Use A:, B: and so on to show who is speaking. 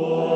A: Oh.